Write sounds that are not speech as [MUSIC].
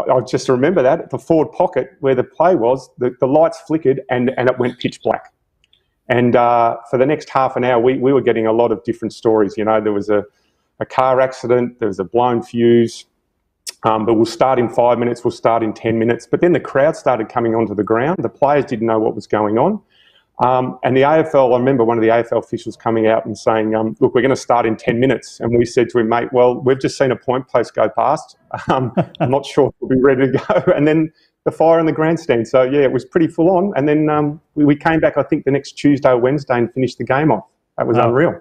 I, just remember that the forward pocket where the play was, the, the lights flickered and, and it went pitch black. And uh, for the next half an hour, we, we were getting a lot of different stories. You know, there was a, a car accident, there was a blown fuse, um, but we'll start in five minutes, we'll start in 10 minutes. But then the crowd started coming onto the ground. The players didn't know what was going on. Um, and the AFL, I remember one of the AFL officials coming out and saying, um, look, we're going to start in 10 minutes. And we said to him, mate, well, we've just seen a point post go past. Um, [LAUGHS] I'm not sure if we'll be ready to go. And then the fire in the grandstand. So, yeah, it was pretty full on. And then um, we, we, came back, I think, the next Tuesday or Wednesday and finished the game off. That was unreal.